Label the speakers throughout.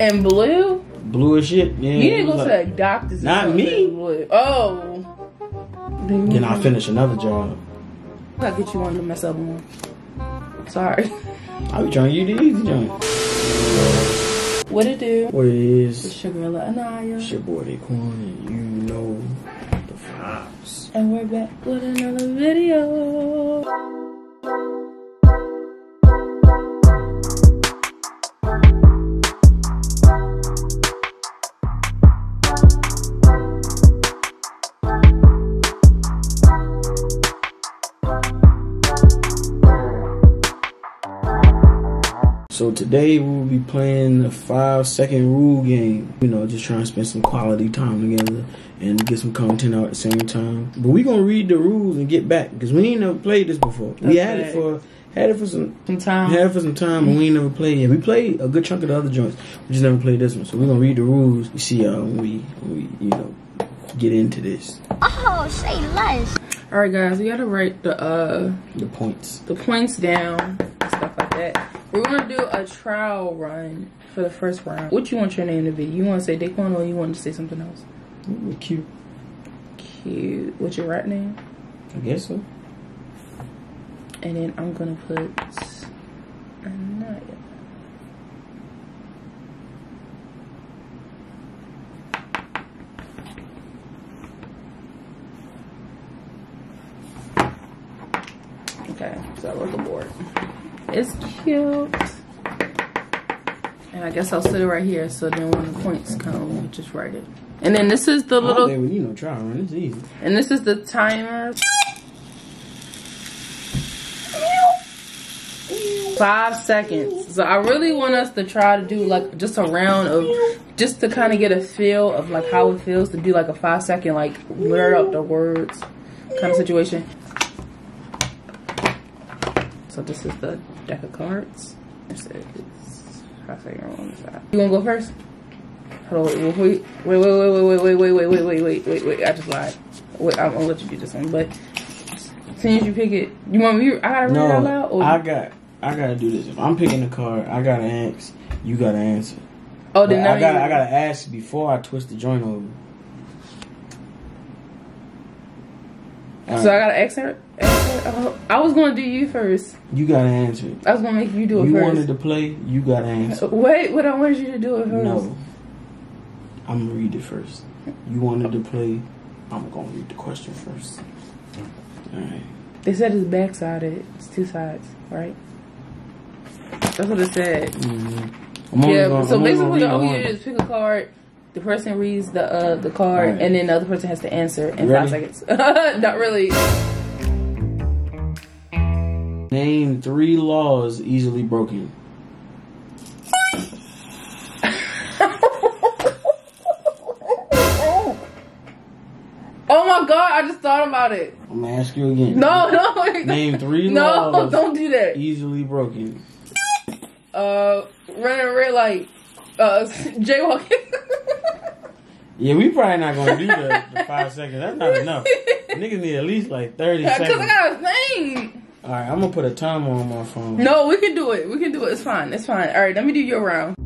Speaker 1: And blue?
Speaker 2: Blue as shit. Yeah.
Speaker 1: You didn't go
Speaker 2: like-
Speaker 1: to the doctor's.
Speaker 2: Not me.
Speaker 1: blue. Oh. Then
Speaker 2: Then I finish another job.
Speaker 1: I get you one to mess up on. Sorry.
Speaker 2: I be trying you the easy joint.
Speaker 1: What it do?
Speaker 2: What it
Speaker 1: It's
Speaker 2: is?
Speaker 1: your girl Anyia.
Speaker 2: It's your boy De'Quann, and you know the vibes.
Speaker 1: And we're back with another video.
Speaker 2: So today we'll be playing the five second rule game. You know, just trying to spend some quality time together and get some content out at the same time. But we gonna read the rules and get back because we ain't never played this before. We had it for had it for some
Speaker 1: Some time.
Speaker 2: had it for some time, but we ain't never played it. We played a good chunk of the other joints. We just never played this one. So we're gonna read the rules. You see, uh, when we when we you know get into this
Speaker 3: Oh, say less.
Speaker 1: All right, guys, we gotta write the uh
Speaker 2: the points.
Speaker 1: the points down and stuff like that. We're gonna do a trial run for the first round. What you want your name to be? You want to say De'Quann or you want to say something else?
Speaker 2: Ooh, cute.
Speaker 1: Cute. What's your right name?
Speaker 2: I guess so.
Speaker 1: And then I'm gonna put Anyia. Okay, so I wrote the board. It's cute. And I guess I'll sit it right here so then when the points come, we'll just write it. And then this is the little,
Speaker 2: we need no trial run. It's easy.
Speaker 1: and this is the timer. Five seconds. So I really want us to try to do like just a round of just to kind of get a feel of like how it feels to do like a five second like blur up the words kind of situation. So this is the deck of cards. This is five second roll on the side. You wanna go first? Hold on, wait, wait, wait, wait, wait, wait, wait, wait, wait, wait, wait, wait, wait, wait. I just lied. Wait, I'm gonna let you do this one, but as soon as you pick it, you want me? I gotta read it out loud.
Speaker 2: No,
Speaker 1: Or,
Speaker 2: I got I gotta do this. If I'm picking a card, I gotta ask. You gotta answer.
Speaker 1: oh, then
Speaker 2: I gotta
Speaker 1: you-
Speaker 2: I gotta ask before I twist the joint over.
Speaker 1: So I gotta ask her. I was gonna do you first.
Speaker 2: You gotta answer. it.
Speaker 1: I was gonna make you do it
Speaker 2: You
Speaker 1: first.
Speaker 2: wanted to play. You gotta answer.
Speaker 1: Wait, what I wanted you to do it first.
Speaker 2: No, I'm gonna read it first. You wanted to play. I'm gonna read the question first. All right.
Speaker 1: They said it's backsided. It's two sides, right? That's what it said.
Speaker 2: Mm-hmm. I'm
Speaker 1: yeah.
Speaker 2: gonna-
Speaker 1: so
Speaker 2: I'm
Speaker 1: basically,
Speaker 2: gonna
Speaker 1: all you do is pick a card. The person reads the uh the card,
Speaker 2: Alright.
Speaker 1: and then the other person has to answer in
Speaker 2: Ready?
Speaker 1: five seconds. Not really.
Speaker 2: Name three laws easily broken.
Speaker 1: Oh my god! I just thought about it.
Speaker 2: I'm gonna ask you again.
Speaker 1: No, no.
Speaker 2: Name three
Speaker 1: No,
Speaker 2: laws
Speaker 1: don't do that.
Speaker 2: easily broken.
Speaker 1: Uh, running red light. Uh, jaywalking.
Speaker 2: Yeah, we probably not gonna do the, the five seconds. That's not enough. Niggas need at least like thirty seconds.
Speaker 1: Because
Speaker 2: seconds.
Speaker 1: I got a thing.
Speaker 2: All right, I'm gonna put a timer on my phone.
Speaker 1: No, we can do it. We can do it. It's fine. It's fine. All right, let me do your round.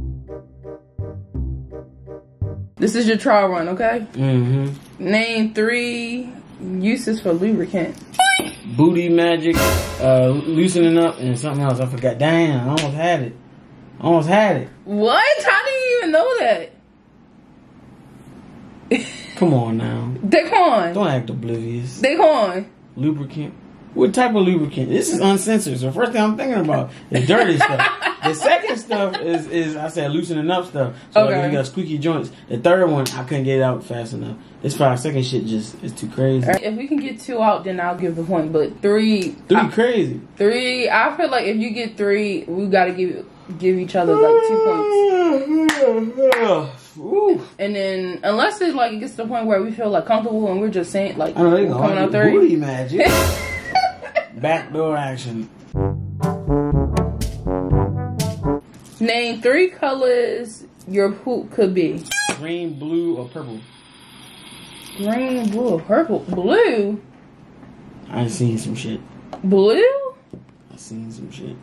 Speaker 1: This is your trial run, okay?
Speaker 2: Mm-hmm.
Speaker 1: Name three uses for lubricant.
Speaker 2: Booty magic, uh, loosening up, and something else. I forgot. Damn, I almost had it. I almost had it.
Speaker 1: What? How do you even know that?
Speaker 2: Come on now.
Speaker 1: De'Quann.
Speaker 2: Don't act oblivious.
Speaker 1: De'Quann.
Speaker 2: Lubricant. What type of lubricant? This is uncensored. So first thing I'm thinking about is dirty stuff. The second stuff is is I said loosening up stuff. So
Speaker 1: Okay.
Speaker 2: you got squeaky joints. The third one I couldn't get it out fast enough. This five second shit just is too crazy.
Speaker 1: Right, If we can get two out, then I'll give the point. But three,
Speaker 2: Three
Speaker 1: I-
Speaker 2: crazy.
Speaker 1: three. I feel like if you get three, we gotta give give each other like two points.
Speaker 2: Ooh.
Speaker 1: And then unless it like it gets to the point where we feel like comfortable and we're just saying like
Speaker 2: I know they
Speaker 1: coming out three.
Speaker 2: booty magic. Backdoor action.
Speaker 1: Name three colors your poop could be.
Speaker 2: Green, blue, or purple.
Speaker 1: Green, blue, or purple. Blue?
Speaker 2: I seen some shit.
Speaker 1: Blue?
Speaker 2: I seen some shit.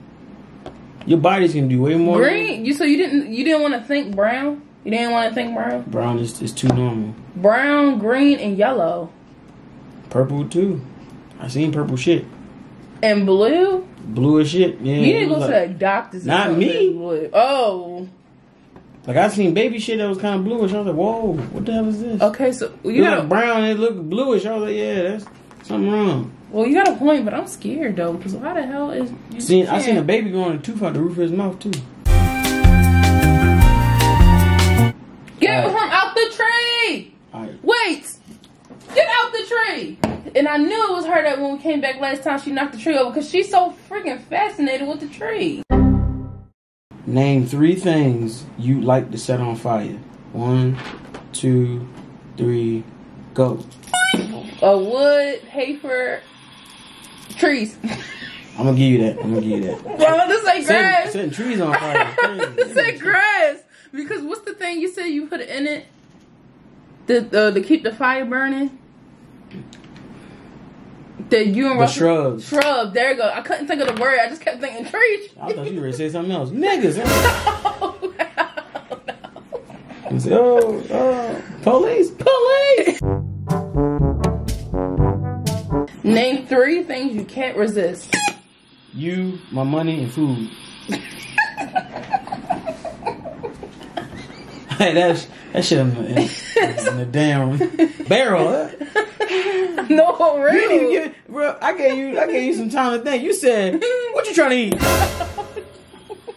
Speaker 2: Your body's gonna do way more.
Speaker 1: Green. You so you didn't you didn't want to think brown. You didn't want to think brown.
Speaker 2: Brown is, is too normal.
Speaker 1: Brown, green, and yellow,
Speaker 2: Purple too. I seen purple shit.
Speaker 1: And blue.
Speaker 2: Blue as shit. Yeah.
Speaker 1: you didn't go
Speaker 2: was
Speaker 1: to
Speaker 2: like,
Speaker 1: the doctor's.
Speaker 2: Not me.
Speaker 1: blue. Oh,
Speaker 2: like I seen baby shit that was kind of bluish. I was like, whoa, what the hell is this?
Speaker 1: okay. So
Speaker 2: You
Speaker 1: got
Speaker 2: brown. It looked bluish. I was like, yeah, that's something wrong.
Speaker 1: well, you got a point, but I'm scared though because why the hell is you
Speaker 2: Seen I seen a baby growing a tooth out the roof of his mouth too.
Speaker 1: Get
Speaker 2: Alright.
Speaker 1: him out the tree!
Speaker 2: Right.
Speaker 1: Wait! Get out the tree! And I knew it was her that when we came back last time she knocked the tree over because she's so freaking fascinated with the tree.
Speaker 2: Name three things you like to set on fire. One, two, three, go.
Speaker 1: A wood, paper, trees.
Speaker 2: I'm gonna give you that. I'm gonna give you that.
Speaker 1: Bro, this ain't grass.
Speaker 2: setting trees on fire.
Speaker 1: this ain't grass. Because what's the thing you said you put in it? The uh, to keep the fire burning. The you and
Speaker 2: The
Speaker 1: Russell-
Speaker 2: shrubs.
Speaker 1: Shrub. There you go. I couldn't think of the word. I just kept thinking trees.
Speaker 2: I thought you were gonna say something else. Niggas.
Speaker 1: oh,
Speaker 2: You say, oh, oh, police.
Speaker 1: Police. Name three things you can't resist.
Speaker 2: You, my money, and food. hey, that's that shit in the, in, in the damn barrel. Huh?
Speaker 1: No,
Speaker 2: You didn't even
Speaker 1: really.
Speaker 2: give, bro. I gave you, I gave you some time to think. You said, "What you trying to eat?"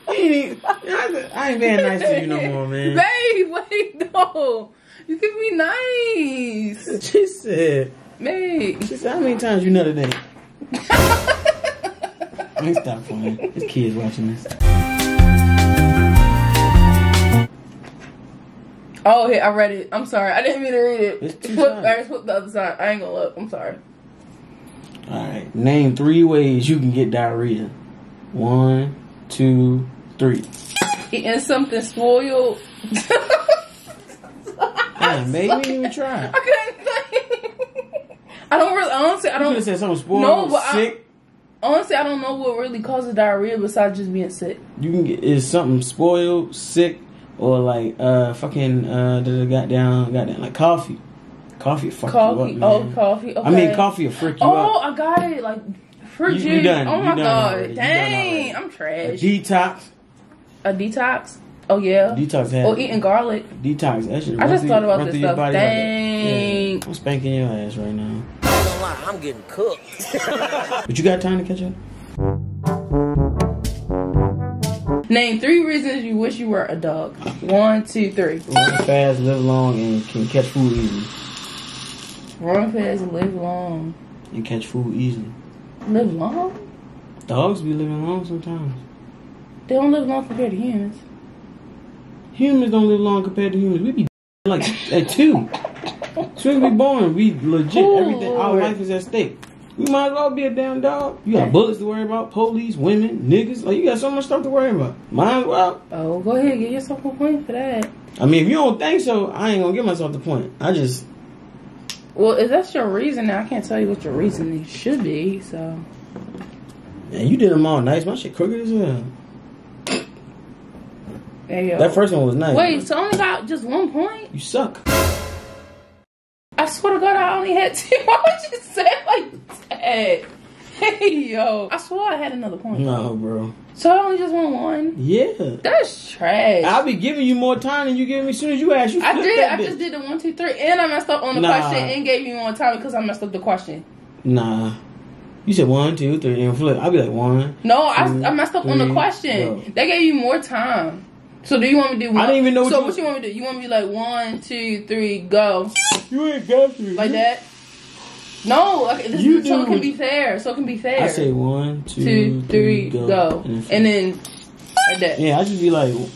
Speaker 2: Ain't I, I ain't being nice to you no more, man.
Speaker 1: Babe, wait, no. You can be nice.
Speaker 2: She said,
Speaker 1: Babe.
Speaker 2: "She said, how many times you nutted in?" Let me stop playing. There's kids watching this.
Speaker 1: Oh, yeah, I read it. I'm sorry. I didn't mean to read it.
Speaker 2: It's two
Speaker 1: flip. I flip the other side. I ain't gonna look. I'm sorry.
Speaker 2: All right. Name three ways you can get diarrhea. One, two, three.
Speaker 1: Eating something spoiled.
Speaker 2: Damn, baby, you even try.
Speaker 1: I couldn't think. I don't really, honestly, I
Speaker 2: You could have
Speaker 1: don't,
Speaker 2: said something spoiled,
Speaker 1: No, but I-
Speaker 2: sick.
Speaker 1: honestly, I don't know what really causes diarrhea besides just being sick.
Speaker 2: you can get is something spoiled, sick, or like uh fucking uh the goddamn goddamn like coffee. Coffee fuck
Speaker 1: Coffee.
Speaker 2: you up,
Speaker 1: oh, coffee. Okay.
Speaker 2: I mean coffee will freak you
Speaker 1: Oh,
Speaker 2: up.
Speaker 1: I got it. Like fruit
Speaker 2: You-
Speaker 1: juice.
Speaker 2: you done-
Speaker 1: oh
Speaker 2: you
Speaker 1: my
Speaker 2: done
Speaker 1: god.
Speaker 2: already.
Speaker 1: Dang. I'm trash.
Speaker 2: A
Speaker 1: trash.
Speaker 2: detox.
Speaker 1: A detox. Oh yeah.
Speaker 2: Detox had
Speaker 1: Or eating garlic.
Speaker 2: detox. That shit
Speaker 1: I
Speaker 2: run
Speaker 1: just
Speaker 2: through-
Speaker 1: thought about
Speaker 2: run
Speaker 1: this
Speaker 2: your
Speaker 1: stuff.
Speaker 2: body like.
Speaker 1: Dang.
Speaker 2: Yeah, I'm spanking your ass right now.
Speaker 4: gonna lie, I'm getting cooked.
Speaker 2: But you got time to catch up?
Speaker 1: Name three reasons you wish you were a dog. One, two, three.
Speaker 2: Run fast, live long, and can catch food easily.
Speaker 1: Run fast, live long.
Speaker 2: And catch food easily.
Speaker 1: Live long?
Speaker 2: Dogs be living long sometimes.
Speaker 1: They don't live long compared to humans.
Speaker 2: Humans don't live long compared to humans. We be like at two. Soon we born, we legit
Speaker 1: Ooh,
Speaker 2: everything. Our life is at stake. You might as well be a damn dog. You got bullets to worry about, police, women, niggas. Like you got so much stuff to worry about. Might as well.
Speaker 1: Oh, go ahead, get yourself a point for that.
Speaker 2: I mean, if you don't think so, I ain't gonna give myself the point. I just
Speaker 1: Well, if that's your reason, I can't tell you what your reasoning should be. So,
Speaker 2: And you did them all nice. My shit crooked as hell.
Speaker 1: hey, yo.
Speaker 2: That first one was nice.
Speaker 1: Wait, so I only got just one point?
Speaker 2: you suck.
Speaker 1: I swear to God, I only had two. Why would you say it like that? Hey, yo. I swear I had another point.
Speaker 2: No, bro.
Speaker 1: So I only just won one?
Speaker 2: Yeah.
Speaker 1: That's trash.
Speaker 2: I'll be giving you more time than you give me as soon as you ask. You
Speaker 1: I did. I
Speaker 2: bitch.
Speaker 1: just did the one, two, three, and I messed up on the
Speaker 2: Nah.
Speaker 1: question and gave you more time because I messed up the question.
Speaker 2: Nah. You said one, two, three, and flip. I'll be like one.
Speaker 1: No, I,
Speaker 2: Two,
Speaker 1: I messed up on the question.
Speaker 2: go.
Speaker 1: They gave you more time. So do you want me to do? One?
Speaker 2: I didn't even know what
Speaker 1: So
Speaker 2: you-
Speaker 1: what you want me to do? You want me to be like one, two, three, go
Speaker 2: You ain't got me.
Speaker 1: like that? No, like, this
Speaker 2: You
Speaker 1: is, so
Speaker 2: do
Speaker 1: it can be fair. So it can be fair.
Speaker 2: I say one, two,
Speaker 1: two, three, go,
Speaker 2: And then,
Speaker 1: and then like that.
Speaker 2: yeah, I just be like one,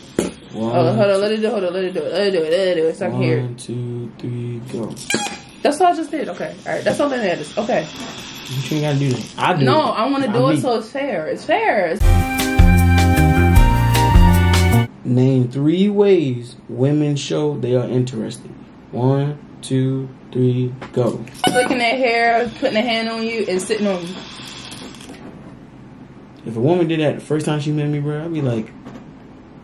Speaker 1: Oh, hold on, let it do. Hold on, let it do it. Let it do it. Let it do it. So I can hear it.
Speaker 2: one, two, three, go.
Speaker 1: That's all I just did. Okay, all right. That's all that matters. Okay.
Speaker 2: You ain't gotta do that. I do.
Speaker 1: No,
Speaker 2: it.
Speaker 1: I want to
Speaker 2: Not
Speaker 1: do
Speaker 2: me.
Speaker 1: it so it's fair. It's fair. It's
Speaker 2: Name three ways women show they are interested. One, two, three, go.
Speaker 1: flicking their hair, putting a hand on you, and sitting on you.
Speaker 2: If a woman did that the first time she met me, bro, I'd be like,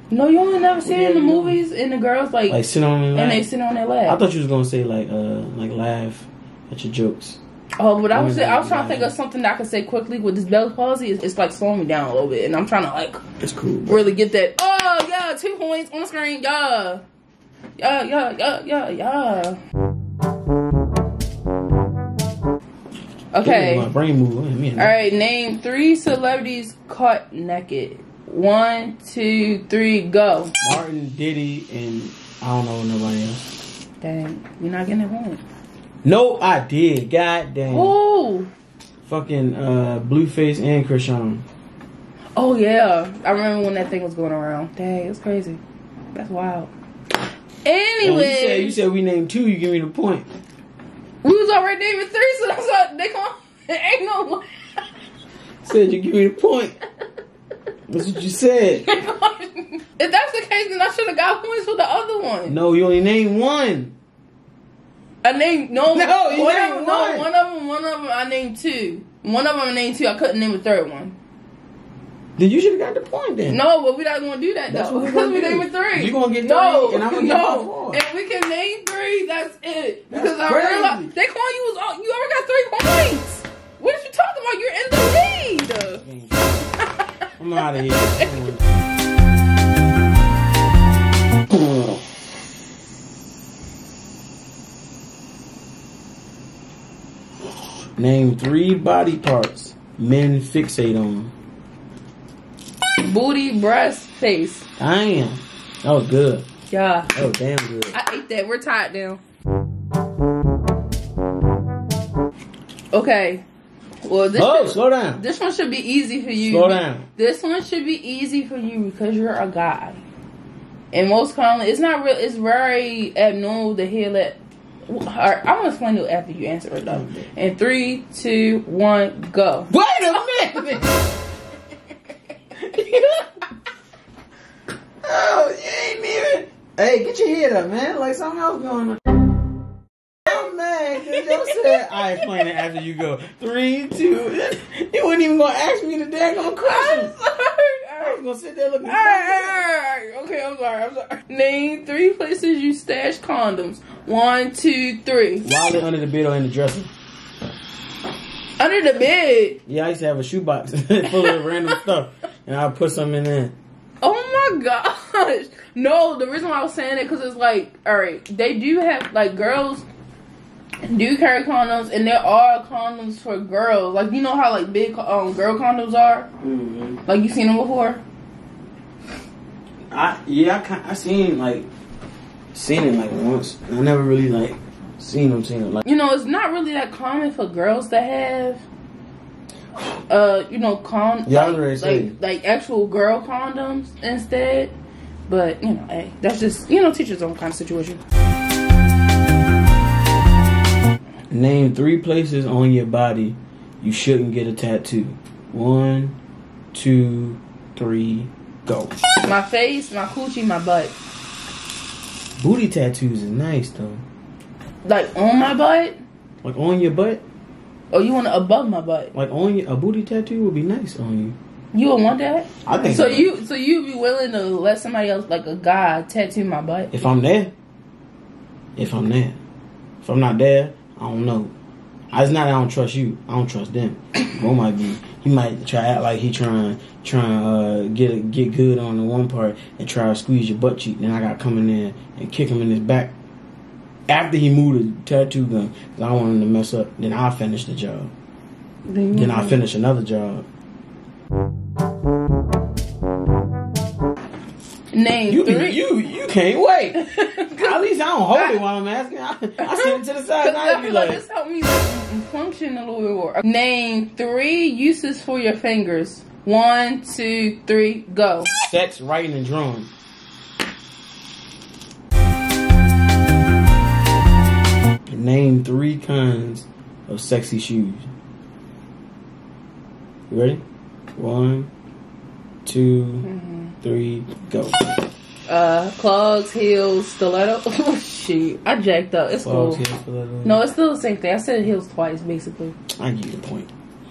Speaker 1: No, you only never see it in the movies and the girls like,
Speaker 2: like sit on and
Speaker 1: and they sit on their lap.
Speaker 2: I thought you was gonna say like, uh, like laugh at your jokes.
Speaker 1: Oh, but I was I was trying to think of something that I could say quickly with this Bell palsy. It's, it's like slowing me down a little bit, and I'm trying to like
Speaker 2: It's cool. Bro.
Speaker 1: really get that. Oh yeah, two points on the screen. Yeah, yeah, yeah, yeah, yeah, yeah. Okay.
Speaker 2: My brain move.
Speaker 1: All right, name three celebrities caught naked. One, two, three, go.
Speaker 2: Martin, Diddy, and I don't know nobody else.
Speaker 1: Dang, you're not getting it wrong.
Speaker 2: No, I did. God damn.
Speaker 1: Oh,
Speaker 2: Fucking uh, Blueface and Chrisean.
Speaker 1: oh yeah. I remember when that thing was going around. Dang, it's crazy. That's wild.
Speaker 2: Oh, you,
Speaker 1: Anyway,
Speaker 2: said, you said we named two. You give me the point.
Speaker 1: we was already naming three, so that's why they come. Ain't no.
Speaker 2: Said you give me the point. That's what you said.
Speaker 1: if that's the case, then I should have got points for the other one.
Speaker 2: No, you only named one.
Speaker 1: I named no,
Speaker 2: No, you
Speaker 1: one
Speaker 2: named
Speaker 1: of
Speaker 2: one.
Speaker 1: no, one of them, one of them. I named two. One of them I named two. I couldn't name a third one.
Speaker 2: Then you should have got the point then.
Speaker 1: No, but we're not gonna do that
Speaker 2: That's
Speaker 1: though. Because we naming three.
Speaker 2: You're gonna get
Speaker 1: no,
Speaker 2: three, and I'm gonna get
Speaker 1: no.
Speaker 2: my four.
Speaker 1: If we can name three, that's it. Because
Speaker 2: That's
Speaker 1: I
Speaker 2: crazy.
Speaker 1: realized they call you was all, you already got three points. What are you talking about? You're in the lead.
Speaker 2: I'm out of here. Name three body parts men fixate on.
Speaker 1: Booty, breast, face.
Speaker 2: Damn. That was good.
Speaker 1: Yeah,
Speaker 2: That was damn good.
Speaker 1: I ate that. We're tied down. Okay. Well, this
Speaker 2: Oh,
Speaker 1: should-
Speaker 2: slow down.
Speaker 1: this one should be easy for you.
Speaker 2: Slow down.
Speaker 1: This one should be easy for you because you're a guy. And most commonly, it's not real. It's very abnormal to hear that. I'm gonna explain it after you answer it though. In three, two, one, go.
Speaker 2: Wait a minute. oh, you ain't even. Hey, get your head up, man. Like something else going on. Oh, I'm mad because you said I explain it after you go. Three, two. You wasn't even gonna ask me the daggone question. I was gonna sit there looking.
Speaker 1: Alright, alright, alright. Okay, I'm sorry. I'm sorry. Name three places you stash condoms. One, two, three.
Speaker 2: While they're under the bed or in the dresser.
Speaker 1: Under the bed.
Speaker 2: Yeah, I used to have a shoebox full of random stuff, and I put some in there.
Speaker 1: Oh my gosh. No, the reason why I was saying it because it's like, all right, they do have like girls do carry condoms, and there are condoms for girls. Like you know how like big um girl condoms are.
Speaker 2: Mm-hmm.
Speaker 1: Like you seen them before.
Speaker 2: I yeah, I kind I seen like seen it like once. I never really like seen them seen it like
Speaker 1: You know, it's not really that common for girls to have. Uh, you know, con
Speaker 2: Yeah,
Speaker 1: like,
Speaker 2: was ready to say.
Speaker 1: like like actual girl condoms instead. But you know, hey, that's just you know, teachers own kind of situation.
Speaker 2: name three places on your body you shouldn't get a tattoo. One, two, three, go.
Speaker 1: My face, my coochie, my butt.
Speaker 2: Booty tattoos is nice though.
Speaker 1: Like on my butt.
Speaker 2: Like on your butt,
Speaker 1: Or you want it above my butt?
Speaker 2: like on your a booty tattoo would be nice on you.
Speaker 1: You would want that?
Speaker 2: I think
Speaker 1: So
Speaker 2: so.
Speaker 1: you so you be willing to let somebody else like a guy tattoo my butt?
Speaker 2: If I'm there, if I'm there, if I'm not there, I don't know. I- It's not that I don't trust you. I don't trust them. One might be he might try to act like he trying trying uh get get good on the one part and try to squeeze your butt cheek. Then I got to come in there and kick him in his back after he moved the tattoo gun. 'cause I want him to mess up. Then I'll finish the job. Then I'll finish another job.
Speaker 1: Name
Speaker 2: You
Speaker 1: three.
Speaker 2: you you can't wait. At least I don't hold it while I'm asking. I, I sit it to the side and I be
Speaker 1: like
Speaker 2: like.
Speaker 1: this helped me function a little bit more. Name three uses for your fingers. One, two, three, go.
Speaker 2: Sex, writing, and drawing. Name three kinds of sexy shoes. You ready? One, two, mm-hmm. Three, go.
Speaker 1: Uh, clogs, heels, stiletto. Oh, shoot, I jacked up. It's
Speaker 2: Clogs,
Speaker 1: cool.
Speaker 2: heels.
Speaker 1: No, it's still the same thing. I said heels twice, basically.
Speaker 2: I give you the point.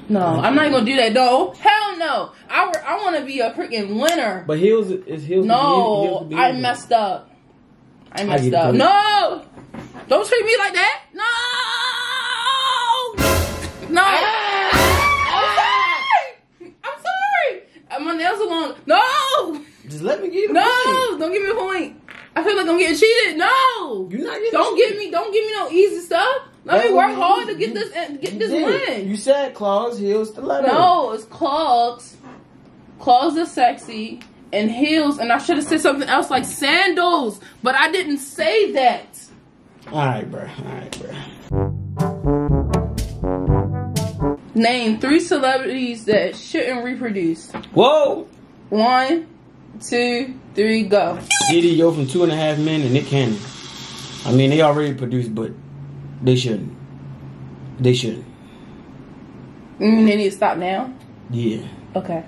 Speaker 1: No, I'm not gonna do that. though. hell no. I wor- I want to be a freaking winner.
Speaker 2: But heels is heels.
Speaker 1: No,
Speaker 2: heels, heels
Speaker 1: I messed up. I messed
Speaker 2: get it,
Speaker 1: up. No, don't treat me like that. No, no. My nails are long. No,
Speaker 2: Just let me get
Speaker 1: no. Don't give me a point. I feel like I'm getting cheated. No.
Speaker 2: You're not getting
Speaker 1: Don't
Speaker 2: cheated.
Speaker 1: give me. Don't give me no easy stuff. Let
Speaker 2: That's
Speaker 1: me work
Speaker 2: you-
Speaker 1: hard to get
Speaker 2: you-
Speaker 1: this and get this
Speaker 2: did.
Speaker 1: win.
Speaker 2: You said claws, heels, stiletto.
Speaker 1: No, it's clogs. Clogs are sexy and heels, and I should have said something else like sandals, but I didn't say that.
Speaker 2: All right, bro. All right, bro.
Speaker 1: Name three celebrities that shouldn't reproduce.
Speaker 2: Whoa.
Speaker 1: One, two, three, go.
Speaker 2: Diddy, Yo from Two and a Half Men, and Nick Cannon. I mean, they already produced, but they shouldn't. They shouldn't.
Speaker 1: You mean they need to stop now?
Speaker 2: Yeah.
Speaker 1: Okay.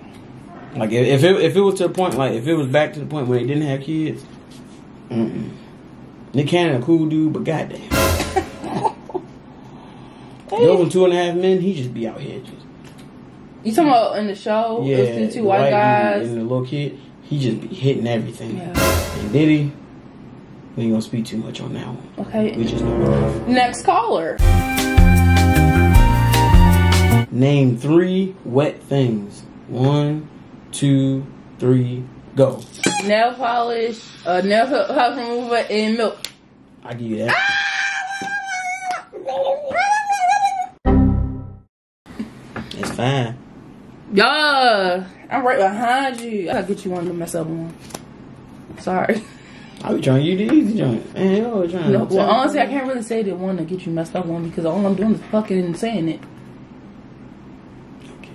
Speaker 2: Like if if it, if it was to the point, like if it was back to the point where they didn't have kids, mm-mm. Nick Cannon a cool dude, but goddamn, Yo from Two and a Half Men, he just be out here just
Speaker 1: You talking about in the show?
Speaker 2: yeah,
Speaker 1: It was the two
Speaker 2: the
Speaker 1: white
Speaker 2: dude
Speaker 1: guys.
Speaker 2: and the little kid, he just be hitting everything.
Speaker 1: Yeah.
Speaker 2: And Diddy, we ain't gonna speak too much on that one. We
Speaker 1: Okay.
Speaker 2: just know.
Speaker 1: Next caller.
Speaker 2: Name three wet things. One, two, three, go.
Speaker 1: Nail polish, uh, nail polish remover, and milk.
Speaker 2: I give you that. It's fine.
Speaker 1: Yeah, I'm right behind you. I gotta get you one to mess up on. Sorry.
Speaker 2: I be trying to use the easy joint. Man, you always trying
Speaker 1: No, well, honestly, I can't really say the one to get you messed up on because all I'm doing is fucking saying it.
Speaker 2: Okay.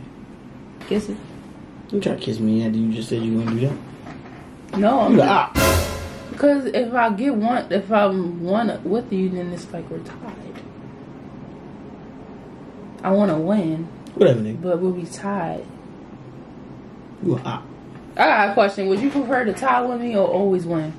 Speaker 1: Kiss it.
Speaker 2: You try to kiss me after you just said you gonna do that.
Speaker 1: No, I'm
Speaker 2: You the
Speaker 1: just,
Speaker 2: ah.
Speaker 1: because if I get one, if I'm one with you, then it's like we're tied. I want to win,
Speaker 2: Whatever, nigga.
Speaker 1: but we'll be tied.
Speaker 2: You op.
Speaker 1: I got a question. Would you prefer to tie with me or always win?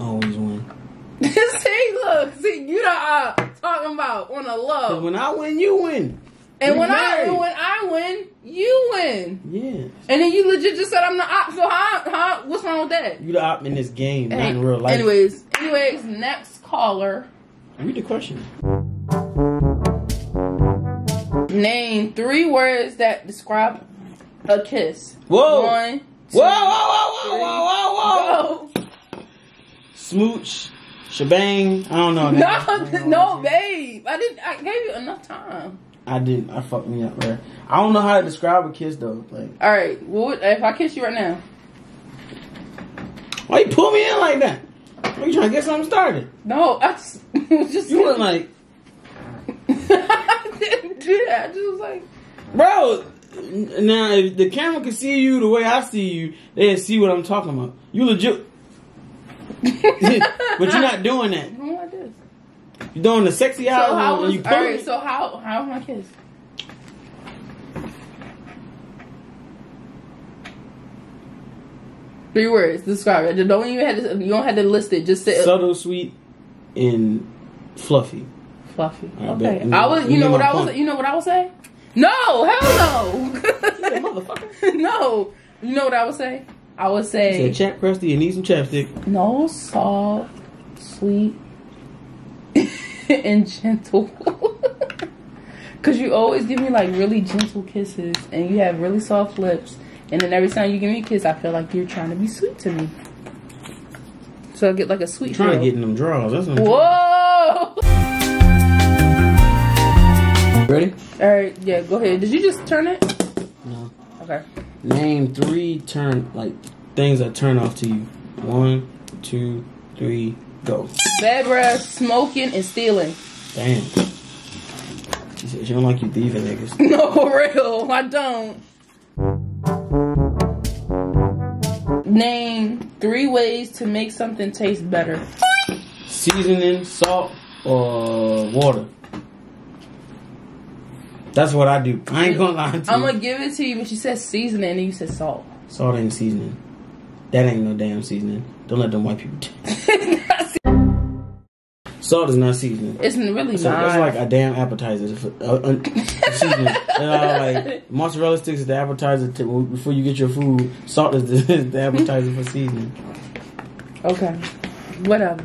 Speaker 2: Always win.
Speaker 1: see, look, see, you the uh, talking about on a
Speaker 2: Cause when I win, you win.
Speaker 1: and when I
Speaker 2: married.
Speaker 1: and when I win, you win.
Speaker 2: Yeah.
Speaker 1: And then you legit just said I'm the op. So how? How? What's wrong with that?
Speaker 2: You the op in this game, not in real life.
Speaker 1: Anyways, anyways, next caller.
Speaker 2: Read the question.
Speaker 1: Name three words that describe a kiss.
Speaker 2: Whoa.
Speaker 1: One.
Speaker 2: Whoa, whoa, whoa, whoa, whoa, whoa, whoa.
Speaker 1: Go.
Speaker 2: Smooch, shebang. I don't know.
Speaker 1: No, no, babe. I didn't. I gave you enough time.
Speaker 2: I didn't. I fucked me up, bro. I don't know how to describe a kiss though. Like,
Speaker 1: All right. What if I kiss you right now?
Speaker 2: why you pull me in like that? Why you trying to get something started?
Speaker 1: No, I just, just
Speaker 2: You look like,
Speaker 1: I didn't do that. I just was like,
Speaker 2: bro. Now, if the camera can see you the way I see you, they'll see what I'm talking about. You legit, but you're not doing that.
Speaker 1: Like this.
Speaker 2: You're doing the sexy
Speaker 1: So
Speaker 2: eyes
Speaker 1: how
Speaker 2: and
Speaker 1: was
Speaker 2: you
Speaker 1: all right? So how how was my kiss? Three words. Describe it. Don't even have to. You don't have to list it. Just say
Speaker 2: subtle, sweet, and fluffy.
Speaker 1: Fluffy.
Speaker 2: I
Speaker 1: okay.
Speaker 2: bet.
Speaker 1: I was.
Speaker 2: You
Speaker 1: You know what I was.
Speaker 2: point.
Speaker 1: You know what I would say? No. Hell no. no. You know what I would say? I would
Speaker 2: Said
Speaker 1: say
Speaker 2: chap crusty and need some chapstick.
Speaker 1: no soft, sweet, and gentle. Cause you always give me like really gentle kisses, and you have really soft lips, and then every time you give me a kiss, I feel like you're trying to be sweet to me. So I get like a sweet.
Speaker 2: Trying to
Speaker 1: feel.
Speaker 2: get in them drawers. That's what I'm
Speaker 1: Whoa!
Speaker 2: Ready?
Speaker 1: All right, yeah, go ahead. Did you just turn it?
Speaker 2: No.
Speaker 1: Okay.
Speaker 2: Name three turn like things that turn off to you. One, two, three, go.
Speaker 1: Bad breath, smoking, and stealing.
Speaker 2: Damn. She said she don't like you thieving niggas.
Speaker 1: No, for real, I don't. Name three ways to make something taste better.
Speaker 2: Seasoning, salt, or water. That's what I do. I ain't gonna lie to you.
Speaker 1: I'm gonna give it to you, but you said seasoning and you said salt.
Speaker 2: Salt ain't seasoning. That ain't no damn seasoning. Don't let them white people. Salt is not seasoning.
Speaker 1: It's really
Speaker 2: So
Speaker 1: not.
Speaker 2: that's like a damn appetizer for, uh, uh, seasoning. Uh, like mozzarella sticks is the appetizer to, before you get your food. Salt is the, is the appetizer for seasoning.
Speaker 1: okay, whatever.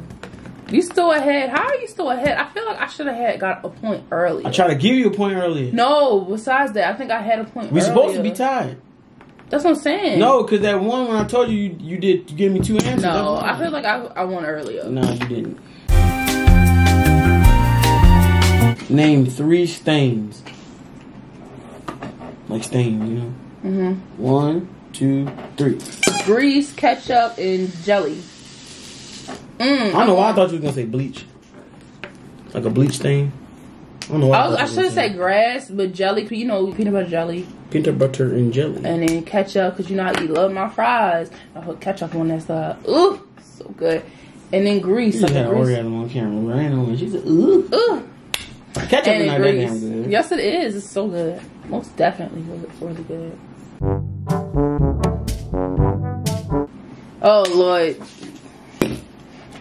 Speaker 1: You still ahead? How are you still ahead? I feel like I should have had got a point early.
Speaker 2: I tried to give you a point earlier.
Speaker 1: no, besides that, I think I had a point.
Speaker 2: We're supposed to be tied.
Speaker 1: That's what I'm saying.
Speaker 2: No, because that one when I told you you, you did you gave me two answers.
Speaker 1: no, I feel like I I won earlier.
Speaker 2: No, you didn't. Name three stains. Like stain, you know.
Speaker 1: hmm
Speaker 2: One, two, three.
Speaker 1: Grease, ketchup, and jelly. Mm,
Speaker 2: I don't know why I thought you were gonna say bleach. Like a bleach stain. I don't know why.
Speaker 1: I, was,
Speaker 2: thought
Speaker 1: I should said grass, but jelly, you know, peanut butter jelly,
Speaker 2: peanut butter and jelly.
Speaker 1: and then ketchup, because you know I eat love my fries. I put ketchup on that side. Ooh, so good. And then grease.
Speaker 2: You
Speaker 1: like
Speaker 2: had
Speaker 1: a grease.
Speaker 2: orgasm on camera. I know she said, ooh.
Speaker 1: Ooh.
Speaker 2: Ketchup
Speaker 1: And
Speaker 2: not that damn
Speaker 1: grease.
Speaker 2: good.
Speaker 1: Yes, it is. It's so good. Most definitely really, really good. Oh Lord.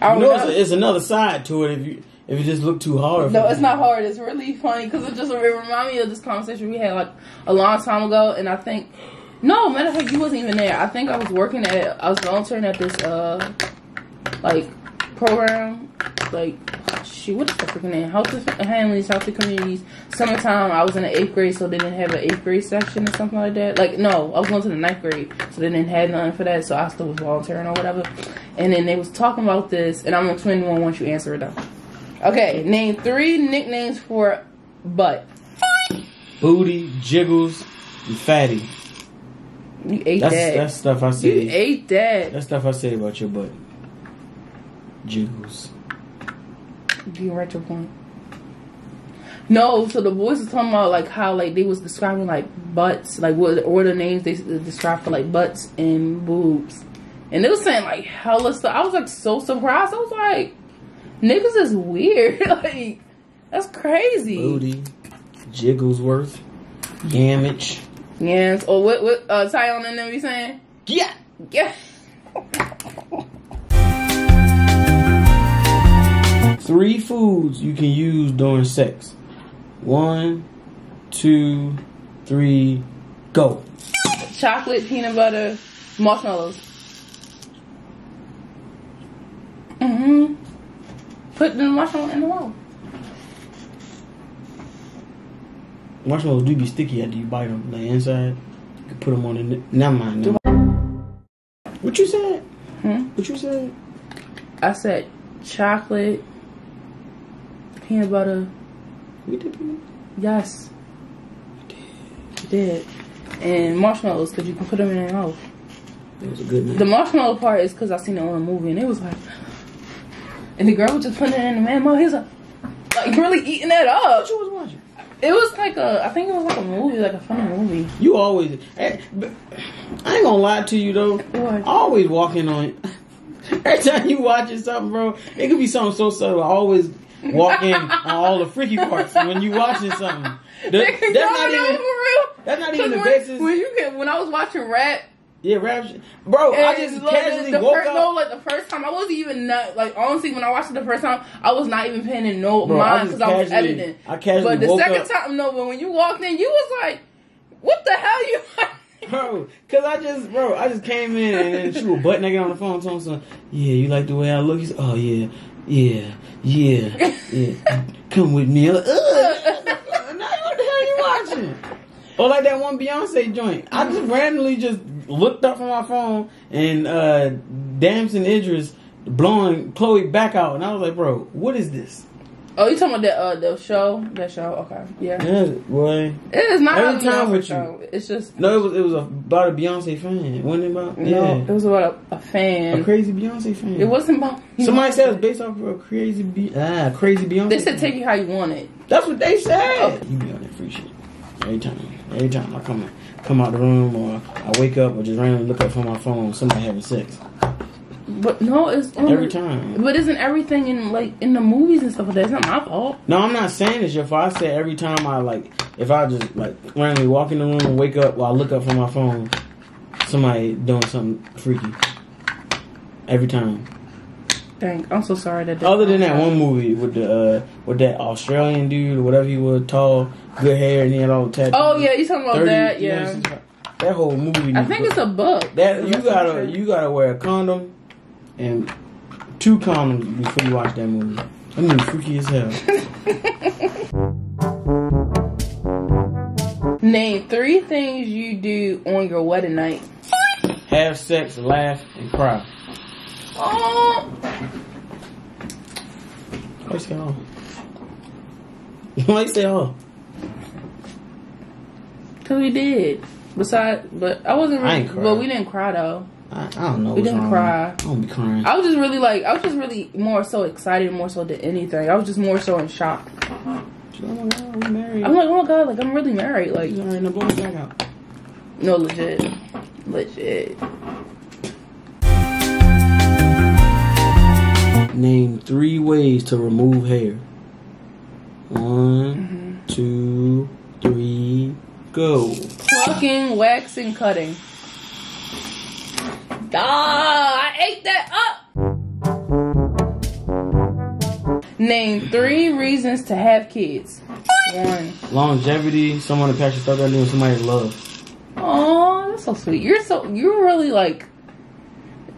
Speaker 1: I
Speaker 2: You know,
Speaker 1: know.
Speaker 2: it's, it's another side to it if you if you just look too hard.
Speaker 1: No, it's
Speaker 2: it.
Speaker 1: not hard. It's really funny because it just it me of this conversation we had like a long time ago, and I think no matter of fact you wasn't even there. I think I was working at I was volunteering at this uh like program like shoot what is the freaking name healthy families healthy communities summertime I was in the eighth grade so they didn't have an eighth grade section or something like that like no I was going to the ninth grade so they didn't have nothing for that so I still was volunteering or whatever and then they was talking about this and I'm gonna explain one once you answer it though. Okay, name three nicknames for butt.
Speaker 2: Booty, jiggles, and fatty.
Speaker 1: You ate
Speaker 2: That's
Speaker 1: that.
Speaker 2: that's stuff I
Speaker 1: you
Speaker 2: say.
Speaker 1: ate that.
Speaker 2: That's stuff I say about your butt. Jiggles.
Speaker 1: You right your point. No, so the boys was talking about like how like they was describing like butts, like what or the names they described for like butts and boobs, and they was saying like hella stuff. I was like so surprised. I was like, niggas is weird. like that's crazy.
Speaker 2: Booty, Jigglesworth, Gamage.
Speaker 1: Yes. Or what? What? Uh, Tyon and them be saying?
Speaker 2: Yeah.
Speaker 1: Yeah.
Speaker 2: Three foods you can use during sex. One, two, three, go.
Speaker 1: Chocolate, peanut butter, marshmallows. Mm-hmm. Put the marshmallow in the bowl.
Speaker 2: Marshmallows do be sticky after you bite them. Like inside, you can put them on the. Never mind. Never mind. What you said?
Speaker 1: Hmm?
Speaker 2: What you said?
Speaker 1: I said chocolate, peanut butter.
Speaker 2: We did. peanut-
Speaker 1: Yes. You did. did. And marshmallows because you can put them in your mouth.
Speaker 2: That was a good night.
Speaker 1: The marshmallow part is because I seen it on a movie and it was like, and the girl was just putting it in the man mouth. He's like, like really eating that up.
Speaker 2: What you was watching?
Speaker 1: It was like a, I think it was like a movie, like a funny movie.
Speaker 2: You always. eh, I ain't gonna lie to you though.
Speaker 1: What?
Speaker 2: I always walking on. Every time you watching something, bro, it could be something so subtle. I always walk in on all the freaky parts when you watching something. The- that's not even. That's not even the
Speaker 1: when,
Speaker 2: basis.
Speaker 1: When you when I was watching Rap,
Speaker 2: Yeah, rap. Bro, I just
Speaker 1: like,
Speaker 2: casually
Speaker 1: the, the
Speaker 2: woke
Speaker 1: first,
Speaker 2: up.
Speaker 1: no, like the first time, I wasn't even not like honestly when I watched it the first time, I was not even paying in no
Speaker 2: Bro,
Speaker 1: mind because I was editing.
Speaker 2: I casually
Speaker 1: but the second
Speaker 2: up-
Speaker 1: time, no, but when you walked in, you was like, "What the hell you?"
Speaker 2: Bro, cause I just, bro, I just came in and then she was butt naked on the phone, telling son, yeah, you like the way I look? He said, oh yeah, yeah, yeah, yeah. Come with me. Like, Ugh. Now what the hell you watching? Or like that one Beyonce joint. I just randomly just looked up from my phone and uh Damson Idris blowing Chloe back out, and I was like, bro, what is this?
Speaker 1: Oh, you talking about that uh the show? That show? Okay, yeah.
Speaker 2: Yeah, boy.
Speaker 1: It is not
Speaker 2: Every time with you.
Speaker 1: It's just
Speaker 2: No, it was it was about a Beyonce fan, wasn't it about?
Speaker 1: no.
Speaker 2: Yeah,
Speaker 1: It was about a, a fan.
Speaker 2: a crazy Beyonce fan.
Speaker 1: it wasn't about.
Speaker 2: Somebody said it was based off of a crazy Be- ah crazy Beyonce.
Speaker 1: They said
Speaker 2: fan.
Speaker 1: take you how you want it.
Speaker 2: That's what they said.
Speaker 1: Okay.
Speaker 2: You be on that free shit every time. Every time I come come out the room or I wake up or just randomly look up from my phone, somebody having sex.
Speaker 1: But no, it's on
Speaker 2: Every time.
Speaker 1: But isn't everything in like in the movies and stuff like that? It's not my fault.
Speaker 2: No, I'm not saying it's your fault. I say every time I like, if I just like randomly walk in the room and wake up while I look up from my phone, somebody doing something freaky. Every time.
Speaker 1: Dang, I'm so sorry that.
Speaker 2: Other than that one movie with the uh, with that Australian dude or whatever he was, tall, good hair, and he had all the tattoos.
Speaker 1: Oh yeah, you talking about
Speaker 2: 30,
Speaker 1: that?
Speaker 2: you know,
Speaker 1: Yeah.
Speaker 2: that whole movie.
Speaker 1: I think it's a book.
Speaker 2: that you gotta you gotta wear a condom and two condoms before you watch that movie. That movie freaky as hell.
Speaker 1: Name three things you do on your wedding night.
Speaker 2: Have sex, laugh, and cry.
Speaker 1: Oh,
Speaker 2: Why you say oh? Why you say oh?
Speaker 1: cause we did. Besides, but I wasn't.
Speaker 2: I
Speaker 1: Really,
Speaker 2: ain't
Speaker 1: but we didn't cry though.
Speaker 2: I, I don't know.
Speaker 1: We didn't cry.
Speaker 2: I don't be crying.
Speaker 1: I was just really like, I was just really more so excited, more so than anything. I was just more so in shock.
Speaker 2: She's like, oh my god, we married.
Speaker 1: I'm like, oh my god, like I'm really married. Like,
Speaker 2: She's already in the back out.
Speaker 1: no, legit, legit.
Speaker 2: Name three ways to remove hair. One,
Speaker 1: Mm-hmm.
Speaker 2: two, three, go.
Speaker 1: Plucking, waxing, cutting. Ah, I ate that up. Name three reasons to have kids. One.
Speaker 2: Longevity, someone to patch your stuff out somebody to love.
Speaker 1: Oh, that's so sweet. You're so you're really like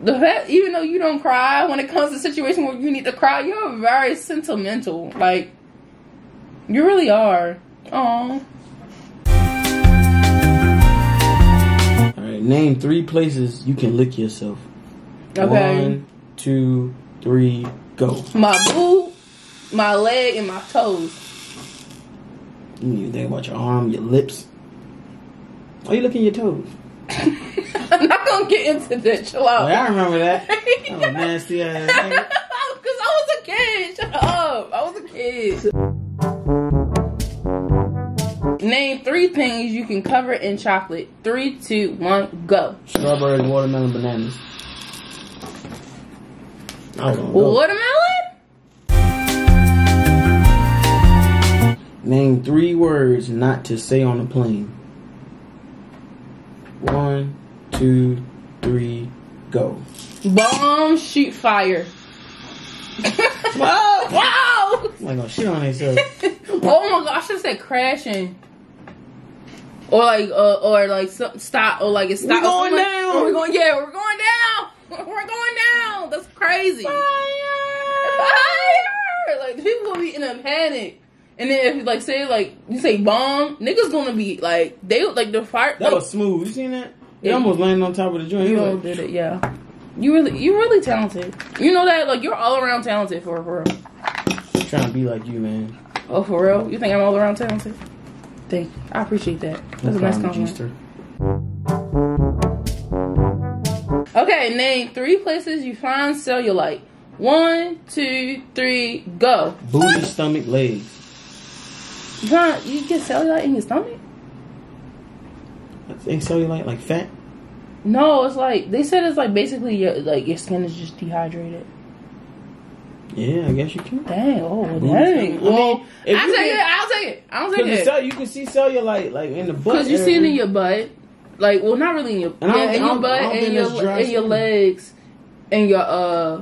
Speaker 1: the fact. Even though you don't cry when it comes to a situation where you need to cry, you're very sentimental. Like you really are. Oh,
Speaker 2: name three places you can lick yourself.
Speaker 1: okay.
Speaker 2: One, two, three, go.
Speaker 1: My boob, my leg, and my toes.
Speaker 2: You need to think about your arm, your lips. Why are you licking your toes?
Speaker 1: I'm not gonna get into that. Chill out.
Speaker 2: Oh, I remember that. Was nasty ass.
Speaker 1: Because I was a kid. Shut up. I was a kid. Name three things you can cover in chocolate. Three, two, one, go.
Speaker 2: Strawberry, watermelon, bananas. I gonna go.
Speaker 1: Watermelon?
Speaker 2: Name three words not to say on a plane. One, two, three, go.
Speaker 1: Bomb, shoot, fire.
Speaker 2: Wow!
Speaker 1: wow!
Speaker 2: I'm like, oh, shit on themselves.
Speaker 1: oh my god, oh I should have said crashing. Or like, uh, or like some, stop, or like it stop.
Speaker 2: going
Speaker 1: Like,
Speaker 2: down.
Speaker 1: We're going, yeah, we're going down. We're going down. That's crazy. Fire! Like people gonna be in a panic. And then if you like say like you say bomb, niggas gonna be like they like the fire.
Speaker 2: That
Speaker 1: like,
Speaker 2: was smooth. You seen that? They
Speaker 1: Yeah.
Speaker 2: almost landed on top of the joint.
Speaker 1: You
Speaker 2: like,
Speaker 1: did it, yeah. You really, you really talented. You know that, like you're all around talented for for real.
Speaker 2: trying to be like you, man.
Speaker 1: Oh, for real? You think I'm all around talented? Thank you. I appreciate that. That's a nice compliment. Okay, name three places you find cellulite. One, two, three, go.
Speaker 2: Booty, stomach, legs.
Speaker 1: You find you get cellulite in your stomach?
Speaker 2: Ain't cellulite like fat?
Speaker 1: No, it's like they said it's like basically your like your skin is just dehydrated.
Speaker 2: Yeah, I guess you can.
Speaker 1: Dang, oh dang.
Speaker 2: stomach. I
Speaker 1: Well,
Speaker 2: mean,
Speaker 1: I'll take it. I'll take it. I'll take it.
Speaker 2: cell, you can see cellulite like in the butt.
Speaker 1: Because you see it in your butt, like well, not really in your
Speaker 2: And
Speaker 1: yeah, in your butt
Speaker 2: I don't
Speaker 1: and your and your legs and your uh,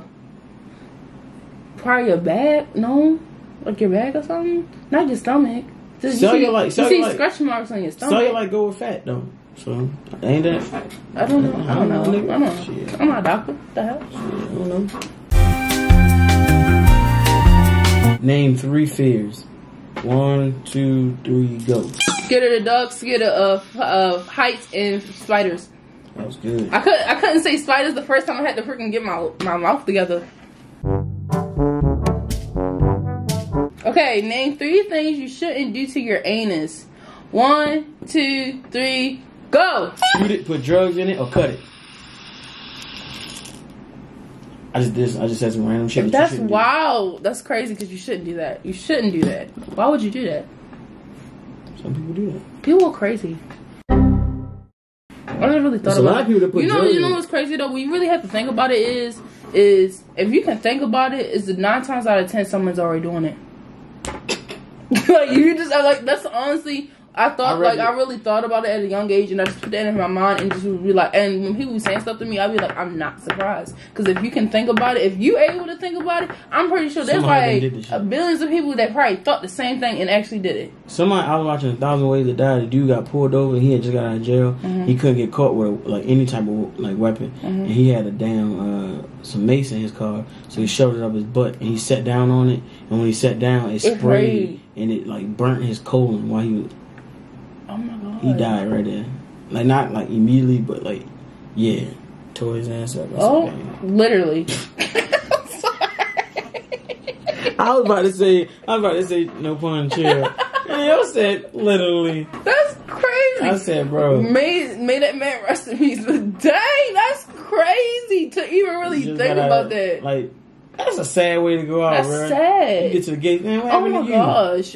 Speaker 1: probably your back. No, like your back or something. Not your stomach. Just you see,
Speaker 2: Cellulite-
Speaker 1: you see
Speaker 2: cellulite-
Speaker 1: stretch marks on your stomach.
Speaker 2: Cellulite go with fat though. So ain't that?
Speaker 1: I don't know. I don't know. I don't know.
Speaker 2: Shit.
Speaker 1: I'm not a doctor. What the hell?
Speaker 2: I don't know. Name three fears. One, two, three, go.
Speaker 1: Scared of the dark, scared of uh, uh, heights and spiders.
Speaker 2: That was good.
Speaker 1: I could I couldn't say spiders the first time I had to freaking get my my mouth together. Okay, name three things you shouldn't do to your anus. One, two, three, go.
Speaker 2: Shoot it, put drugs in it, or cut it. I just did. I just said some random shit. that
Speaker 1: That's wow. That's crazy because you shouldn't do that. You shouldn't do that. Why would you do that?
Speaker 2: Some people do that.
Speaker 1: People are crazy. I never really thought
Speaker 2: There's a
Speaker 1: about
Speaker 2: lot
Speaker 1: it.
Speaker 2: of people that put
Speaker 1: you know, you know what's crazy though? When you really have to think about it, is is if you can think about it, is the nine times out of ten someone's already doing it. like you just are like that's honestly I thought
Speaker 2: I
Speaker 1: like
Speaker 2: it.
Speaker 1: I really thought about it at a young age, and I just put that in my mind and just would be like. And when people be saying stuff to me, I'd be like, I'm not surprised because if you can think about it, if you able to think about it, I'm pretty sure there's
Speaker 2: Somebody done did this
Speaker 1: like billions of people that probably thought the same thing and actually did it.
Speaker 2: Somebody I was watching a thousand ways to die. The dude got pulled over he had just got out of jail.
Speaker 1: Mm-hmm.
Speaker 2: He couldn't get caught with like any type of like weapon, and he had a damn uh, some mace in his car. So he shoved it up his butt and he sat down on it. And when he sat down, it,
Speaker 1: It
Speaker 2: sprayed
Speaker 1: sprayed.
Speaker 2: and it like burnt his colon while he was,
Speaker 1: Oh my god.
Speaker 2: he died right there. Like not like immediately, but like yeah, tore his ass up.
Speaker 1: Oh, literally.
Speaker 2: I was about to say, I was about to say, no pun, chill. And I said, literally.
Speaker 1: That's crazy.
Speaker 2: I said, bro.
Speaker 1: Made made that man rest in peace, but dang, that's crazy to even really think
Speaker 2: gotta,
Speaker 1: about that.
Speaker 2: Like, that's a sad way to go out,
Speaker 1: That's
Speaker 2: bro.
Speaker 1: sad.
Speaker 2: You get to the gate, man, what
Speaker 1: oh
Speaker 2: happened
Speaker 1: my
Speaker 2: to you?
Speaker 1: gosh,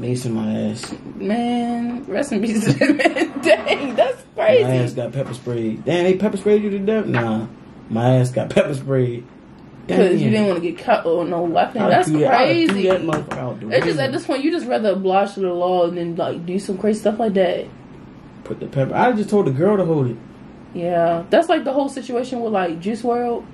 Speaker 2: Mason my ass.
Speaker 1: man, rest in peace, to that man. Dang, that's crazy.
Speaker 2: My ass got pepper sprayed. Damn, they pepper sprayed you to death? Nah. My ass got pepper sprayed.
Speaker 1: Because you didn't want to get cut or no weapon.
Speaker 2: I'd
Speaker 1: That's
Speaker 2: that-
Speaker 1: crazy.
Speaker 2: that the
Speaker 1: It's just at this point, you just rather oblige to the law and then like do some crazy stuff like that.
Speaker 2: Put the pepper. I just told the girl to hold it.
Speaker 1: Yeah, that's like the whole situation with like Juice WRLD.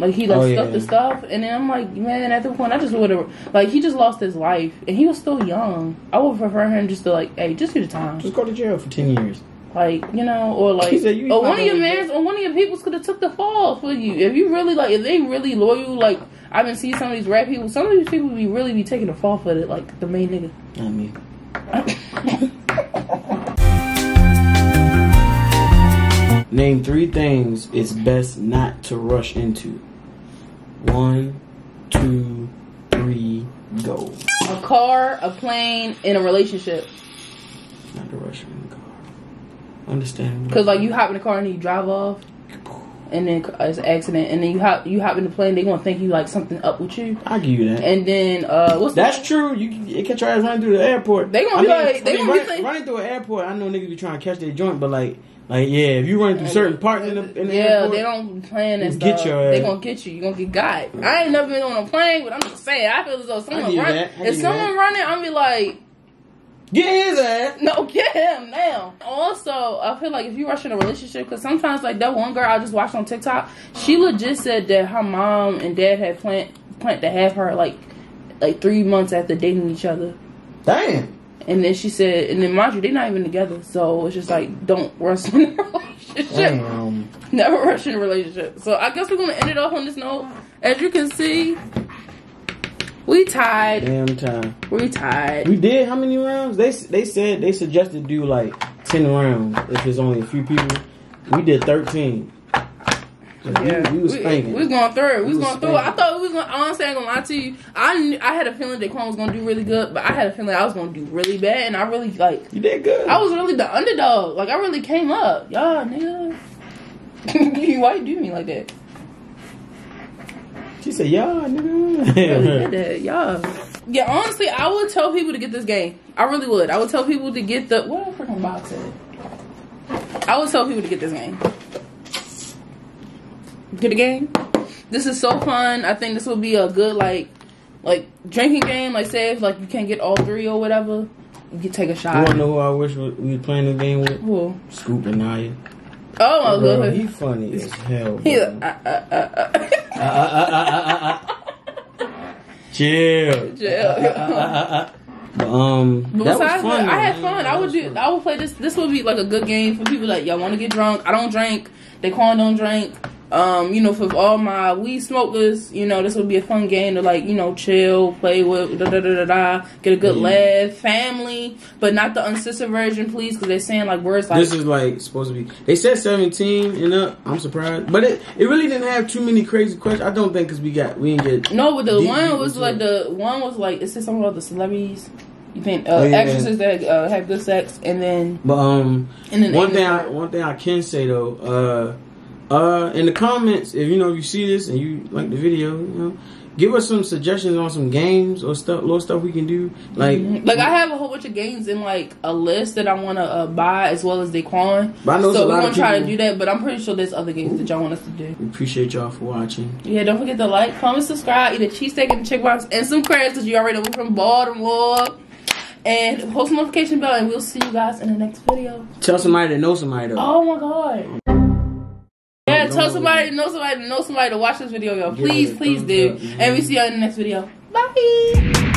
Speaker 1: Like he like
Speaker 2: Oh,
Speaker 1: stuck
Speaker 2: yeah.
Speaker 1: the stuff, and then I'm like, man, at the point I just would have like he just lost his life, and he was still young. I would prefer him just to like, hey, just do the time,
Speaker 2: Just go to jail for 10 years.
Speaker 1: like you know, or like,
Speaker 2: you
Speaker 1: or one of your mans or one of your peoples could have took the fall for you if you really like if they really loyal. Like I've been seeing some of these rap people, some of these people be really be taking the fall for it, like the main nigga.
Speaker 2: I mean, name three things it's best not to rush into. One, two, three, go.
Speaker 1: a car, a plane, and a relationship.
Speaker 2: Not to rush in the car. Understand?
Speaker 1: Cause like you hop in the car and you drive off, and then it's an accident, and then you hop you hop in the plane. They gonna think you like something up with you,
Speaker 2: I give you that.
Speaker 1: and then uh, what's the-
Speaker 2: That's true. You can you catch your ass running through the airport.
Speaker 1: They gonna
Speaker 2: I
Speaker 1: be
Speaker 2: mean,
Speaker 1: like- they
Speaker 2: I mean,
Speaker 1: gonna be like-
Speaker 2: running through an airport. I know niggas be trying to catch their joint, but like, like yeah, if you run through certain parts in the, in the
Speaker 1: yeah,
Speaker 2: airport,
Speaker 1: they don't plan
Speaker 2: Get
Speaker 1: stuff.
Speaker 2: your
Speaker 1: They gonna get you. You gonna get got. I ain't never been on a plane, but I'm just saying. I feel as though someone
Speaker 2: give you
Speaker 1: run.
Speaker 2: that. I give
Speaker 1: If someone
Speaker 2: that.
Speaker 1: running, I'm be like,
Speaker 2: get his ass.
Speaker 1: no, get him now. Also, I feel like if you rush in a relationship, because sometimes like that one girl I just watched on TikTok, she legit said that her mom and dad had planned planned to have her like like three months after dating each other.
Speaker 2: Damn.
Speaker 1: And then she said, and then mind you, they're not even together. So it's just like, don't rush in a relationship.
Speaker 2: Damn.
Speaker 1: Never rush in a relationship. So I guess we're gonna end it off on this note. As you can see, we tied.
Speaker 2: Damn time.
Speaker 1: We tied.
Speaker 2: We did how many rounds? They they said they suggested do like ten rounds if there's only a few people. We did thirteen. We-
Speaker 1: Yeah,
Speaker 2: we, was
Speaker 1: we, we was going through it. We,
Speaker 2: We
Speaker 1: was
Speaker 2: was
Speaker 1: going through it. I thought we was going. Honestly, I ain't gonna lie to you. I knew, I had a feeling that Quan was gonna do really good, but I had a feeling I was gonna do really bad, and I really like.
Speaker 2: you did good.
Speaker 1: I was really the underdog. Like I really came up. Y'all, nigga. Why you do me like that?
Speaker 2: She said, "Yeah,
Speaker 1: really
Speaker 2: nigga."
Speaker 1: did that, y'all. Yeah, honestly, I would tell people to get this game. I really would. I would tell people to get the what a freaking box at. I would tell people to get this game. Get the game. This is so fun. I think this will be a good like like drinking game. Like say if like you can't get all three or whatever, you can take a shot.
Speaker 2: You wanna know who I wish we we was playing the game with?
Speaker 1: Cool.
Speaker 2: Scoop and Naya.
Speaker 1: Oh my
Speaker 2: Bro,
Speaker 1: god.
Speaker 2: he funny as hell. Bro.
Speaker 1: He's uh, like, uh uh,
Speaker 2: uh, uh, uh. Chill. But, um,
Speaker 1: But
Speaker 2: that was
Speaker 1: besides
Speaker 2: fun.
Speaker 1: I had fun. I would do. I would play this. This would be like a good game for people that y'all want to get drunk. I don't drink. De'Quann don't drink. Um, you know, for all my weed smokers, you know, this would be a fun game to like, you know, chill, play with, da da da da da, get a good
Speaker 2: Yeah.
Speaker 1: laugh, family, but not the uncensored version, please, because they're saying like words like
Speaker 2: This is like supposed to be. They said seventeen and up. I'm surprised, but it it really didn't have too many crazy questions. I don't think because we got we didn't get.
Speaker 1: no, but the one was like
Speaker 2: it.
Speaker 1: the one was like it said something about the celebrities. You think uh,
Speaker 2: Oh, yeah.
Speaker 1: actresses that uh, have good sex, and then
Speaker 2: But um,
Speaker 1: and then
Speaker 2: one thing I one thing I can say though, uh, uh, in the comments, if you know if you see this and you like the video, you know, give us some suggestions on some games or stuff, little stuff we can do. Like,
Speaker 1: Like I have a whole bunch of games in like a list that I want to uh, buy as well as De'Quann.
Speaker 2: But I know
Speaker 1: so we're gonna try to do that. But I'm pretty sure there's other games that y'all want us to do.
Speaker 2: we appreciate y'all for watching.
Speaker 1: Yeah, don't forget to like, comment, subscribe, eat a cheesesteak the chick box and some crabs because you already know we're from Baltimore. and post notification bell, and we'll see you guys in the next video.
Speaker 2: Tell somebody that knows somebody though.
Speaker 1: Oh my god. Yeah, tell somebody, know somebody, know somebody to watch this video, yo. Please, please do. And we see you in the next video. Bye.